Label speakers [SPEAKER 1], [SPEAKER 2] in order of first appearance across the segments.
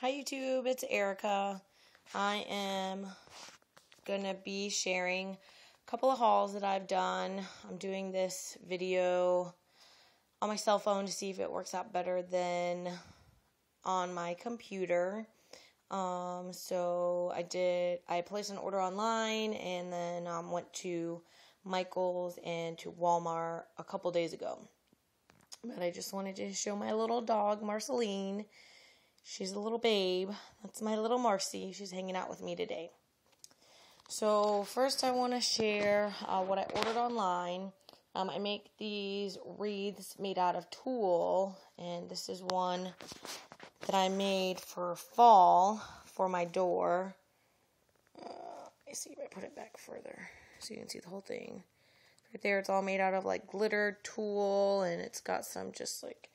[SPEAKER 1] Hi YouTube, it's Erica. I am gonna be sharing a couple of hauls that I've done. I'm doing this video on my cell phone to see if it works out better than on my computer. Um, so I did, I placed an order online and then um, went to Michael's and to Walmart a couple days ago. But I just wanted to show my little dog, Marceline She's a little babe. That's my little Marcy. She's hanging out with me today. So, first, I want to share uh, what I ordered online. Um, I make these wreaths made out of tulle, and this is one that I made for fall for my door. Uh, let me see if I put it back further so you can see the whole thing. Right there, it's all made out of like glitter tulle, and it's got some just like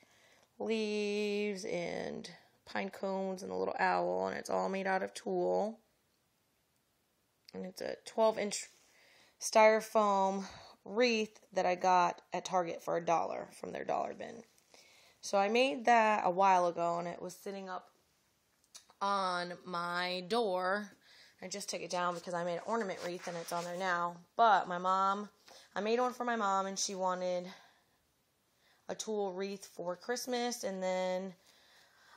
[SPEAKER 1] leaves and pine cones and a little owl, and it's all made out of tulle. And it's a 12 inch styrofoam wreath that I got at Target for a dollar from their dollar bin. So I made that a while ago, and it was sitting up on my door. I just took it down because I made an ornament wreath and it's on there now. But my mom, I made one for my mom, and she wanted a tulle wreath for Christmas, and then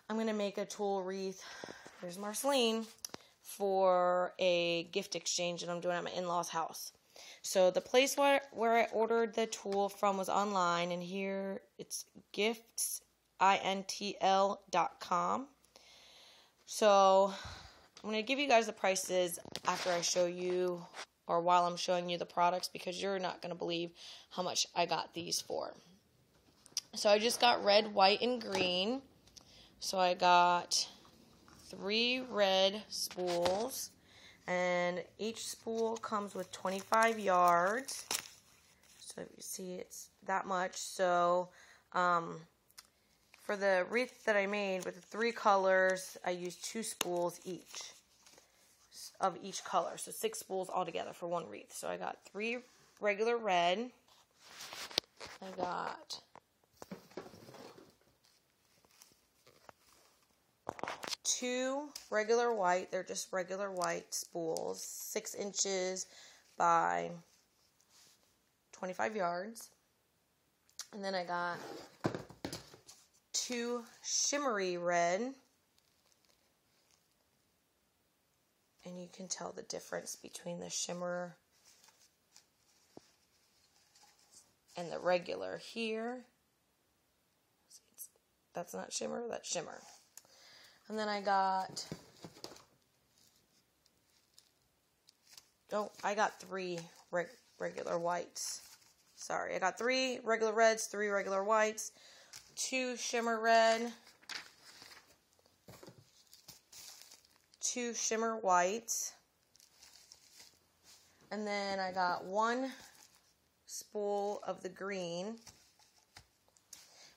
[SPEAKER 1] I'm going to make a tulle wreath. There's Marceline for a gift exchange that I'm doing at my in-laws house. So the place where, where I ordered the tulle from was online, and here it's giftsintl.com. So I'm going to give you guys the prices after I show you, or while I'm showing you the products, because you're not going to believe how much I got these for. So I just got red, white, and green. So I got three red spools, and each spool comes with 25 yards. So you see it's that much. So um, for the wreath that I made with the three colors, I used two spools each of each color. So six spools altogether for one wreath. So I got three regular red. I got two regular white, they're just regular white spools, six inches by 25 yards. And then I got two shimmery red. And you can tell the difference between the shimmer and the regular here. That's not shimmer, that's shimmer. And then I got, oh, I got three reg- regular whites. Sorry, I got three regular reds, three regular whites, two shimmer red, two shimmer whites, and then I got one spool of the green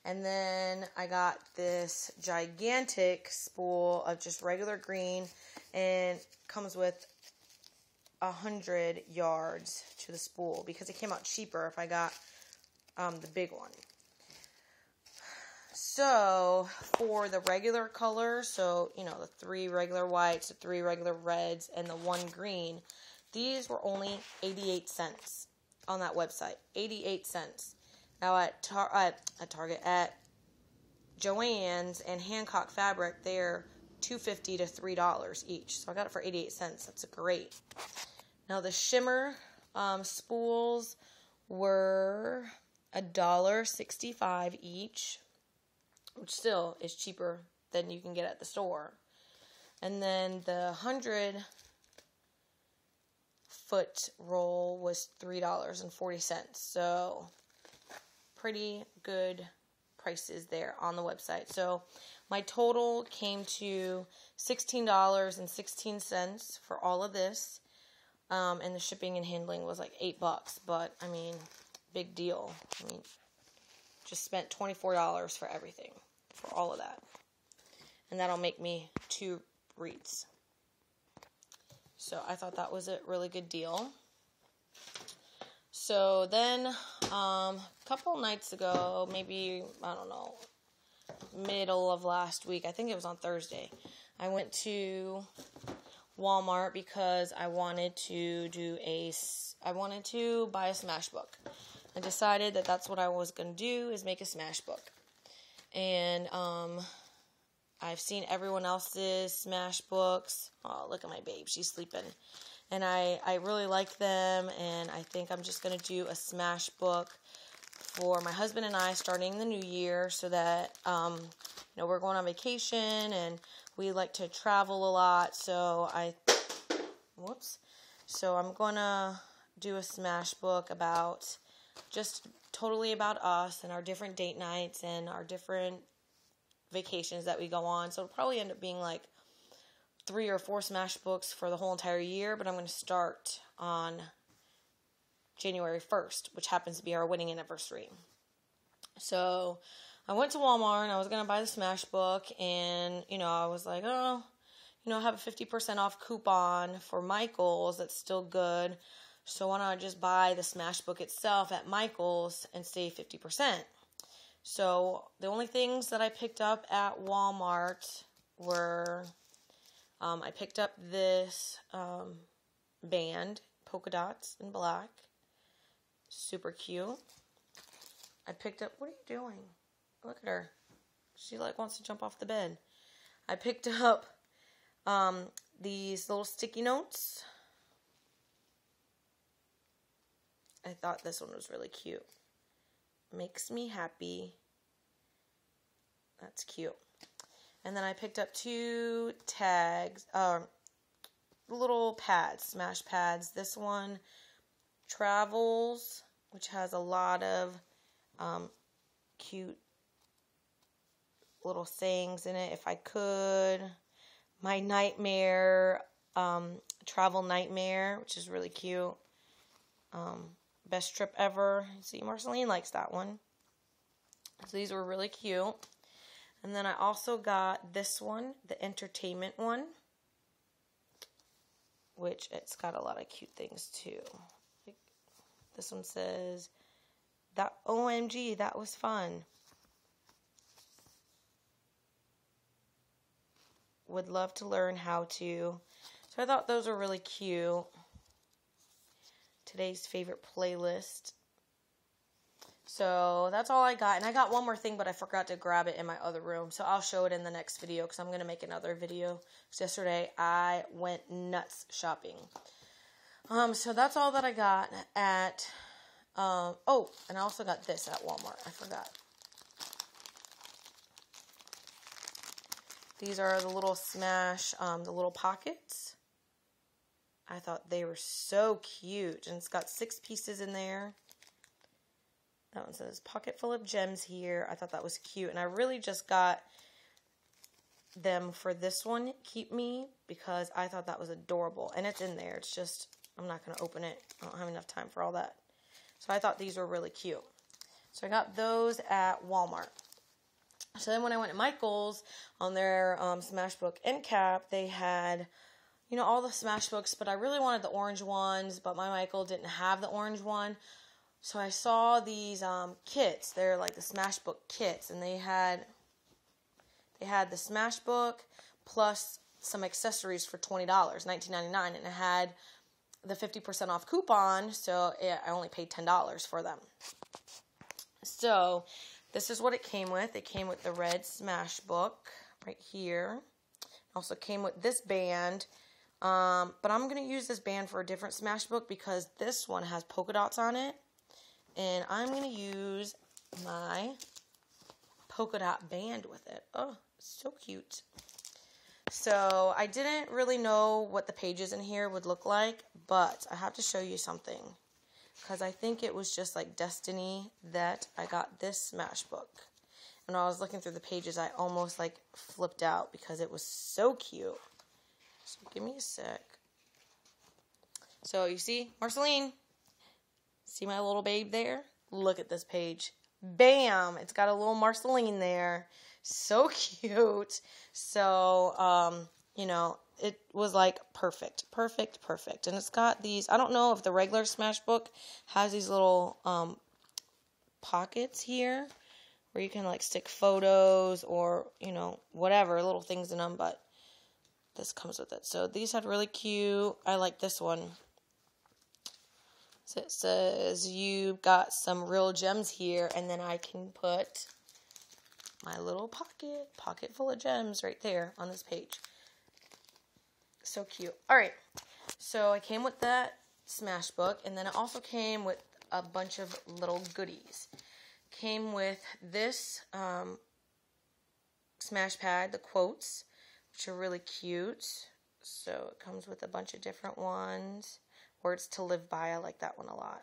[SPEAKER 1] and then I got this gigantic spool of just regular green and comes with a hundred yards to the spool because it came out cheaper if I got um, the big one. So for the regular color, so you know the three regular whites, the three regular reds, and the one green, these were only 88 cents on that website. 88 cents. Now at, tar- at, at Target, at Joann's and Hancock Fabric, they're two fifty to three dollars each. So I got it for eighty eight cents. That's great. Now the shimmer um, spools were a dollar sixty five each, which still is cheaper than you can get at the store. And then the hundred foot roll was three dollars and forty cents. So pretty good prices there on the website. So my total came to $16.16 for all of this. Um, and the shipping and handling was like eight bucks, but I mean, big deal. I mean, just spent $24 for everything, for all of that. And that'll make me two wreaths. So I thought that was a really good deal. So then, um, a couple nights ago, maybe, I don't know, middle of last week. I think it was on Thursday. I went to Walmart because I wanted to do a I wanted to buy a smash book. I decided that that's what I was going to do is make a smash book. And um I've seen everyone else's smash books. Oh, look at my babe. She's sleeping. And I I really like them and I think I'm just going to do a smash book for my husband and I starting the new year so that um, you know we're going on vacation and we like to travel a lot so I whoops so I'm gonna do a smash book about just totally about us and our different date nights and our different vacations that we go on so it'll probably end up being like three or four smash books for the whole entire year but I'm going to start on January 1st, which happens to be our wedding anniversary. So I went to Walmart and I was going to buy the Smash book, and, you know, I was like, oh, you know, I have a 50% off coupon for Michael's that's still good. So why don't I just buy the Smash book itself at Michael's and save 50%? So the only things that I picked up at Walmart were um, I picked up this um, band, polka dots in black. Super cute. I picked up. What are you doing? Look at her. She like wants to jump off the bed. I picked up um, these little sticky notes. I thought this one was really cute. Makes me happy. That's cute. And then I picked up two tags, uh, little pads, smash pads. This one Travels, which has a lot of um, cute little sayings in it. If I could, my nightmare, um, travel nightmare, which is really cute. Um, best trip ever. See, Marceline likes that one. So these were really cute. And then I also got this one, the entertainment one, which it's got a lot of cute things too. This one says, that OMG, that was fun. Would love to learn how to. So I thought those were really cute. Today's favorite playlist. So that's all I got. And I got one more thing, but I forgot to grab it in my other room. So I'll show it in the next video because I'm going to make another video. Yesterday I went nuts shopping. Um, so that's all that I got at, um, oh, and I also got this at Walmart. I forgot. These are the little Smash, um, the little pockets. I thought they were so cute. And it's got six pieces in there. That one says pocket full of gems here. I thought that was cute. And I really just got them for this one, Keep Me, because I thought that was adorable. And it's in there. It's just I'm not going to open it. I don't have enough time for all that. So I thought these were really cute. So I got those at Walmart. So then when I went to Michael's on their um, Smashbook end cap, they had, you know, all the Smash books, but I really wanted the orange ones, but my Michael didn't have the orange one. So I saw these um, kits. They're like the Smash book kits, and they had they had the Smashbook plus some accessories for twenty dollars, nineteen ninety nine, and it had the 50% off coupon, so it, I only paid $10 for them. So, this is what it came with. It came with the red Smash book right here. also came with this band. Um, but I'm going to use this band for a different Smash book because this one has polka dots on it. And I'm going to use my polka dot band with it. Oh, so cute. So I didn't really know what the pages in here would look like, but I have to show you something. Because I think it was just like destiny that I got this Smash book. And when I was looking through the pages, I almost like flipped out because it was so cute. Give me a sec. So you see, Marceline, see my little babe there? Look at this page. Bam! It's got a little Marceline there so cute. So, um, you know, it was like perfect, perfect, perfect. And it's got these, I don't know if the regular Smash book has these little um, pockets here where you can like stick photos or, you know, whatever, little things in them, but this comes with it. So these had really cute. I like this one. So it says you got some real gems here, and then I can put my little pocket, pocket full of gems right there on this page. So cute. All right. So I came with that Smash book, and then it also came with a bunch of little goodies. Came with this um, Smash Pad, the quotes, which are really cute. So it comes with a bunch of different ones. Words to live by, I like that one a lot.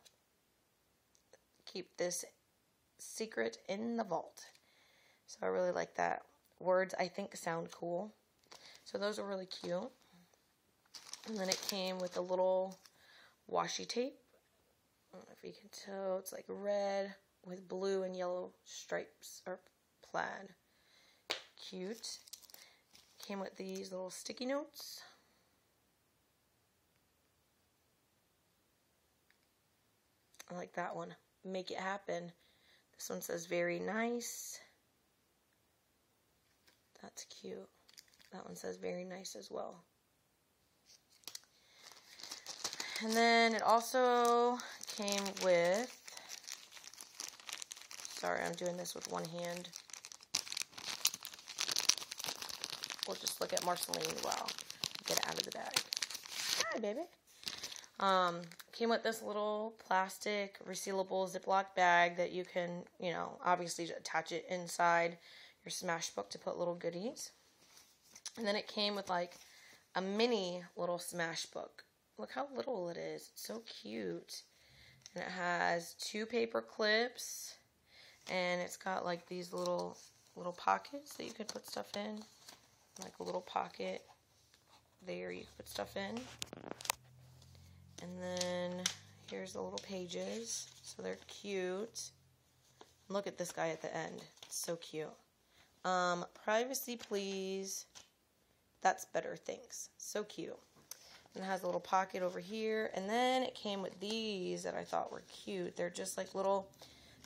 [SPEAKER 1] Keep this secret in the vault. So I really like that. Words I think sound cool. So those are really cute. And then it came with a little washi tape. I don't know if you can tell. It's like red with blue and yellow stripes or plaid. Cute. Came with these little sticky notes. I like that one. Make it happen. This one says very nice. That's cute. That one says very nice as well. And then it also came with, sorry, I'm doing this with one hand. We'll just look at Marceline while get it out of the bag. Hi, baby. Um, came with this little plastic resealable Ziploc bag that you can, you know, obviously attach it inside your Smash book to put little goodies. And then it came with like a mini little Smash book. Look how little it is. It's so cute. And it has two paper clips and it's got like these little little pockets that you could put stuff in. Like a little pocket there you could put stuff in. And then here's the little pages. So they're cute. Look at this guy at the end. It's so cute. Um, privacy, please. That's better, thanks. So cute. And it has a little pocket over here. And then it came with these that I thought were cute. They're just like little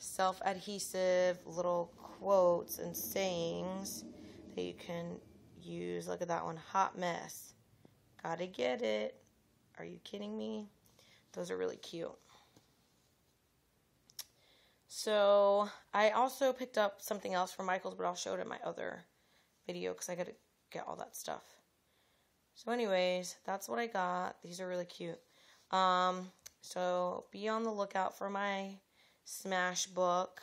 [SPEAKER 1] self-adhesive little quotes and sayings that you can use. Look at that one. Hot mess. Gotta get it. Are you kidding me? Those are really cute. So I also picked up something else from Michaels, but I'll show it in my other video because I got to get all that stuff. So anyways, that's what I got. These are really cute. Um, so be on the lookout for my Smash book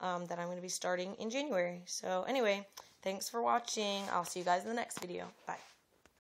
[SPEAKER 1] um, that I'm going to be starting in January. So anyway, thanks for watching. I'll see you guys in the next video. Bye.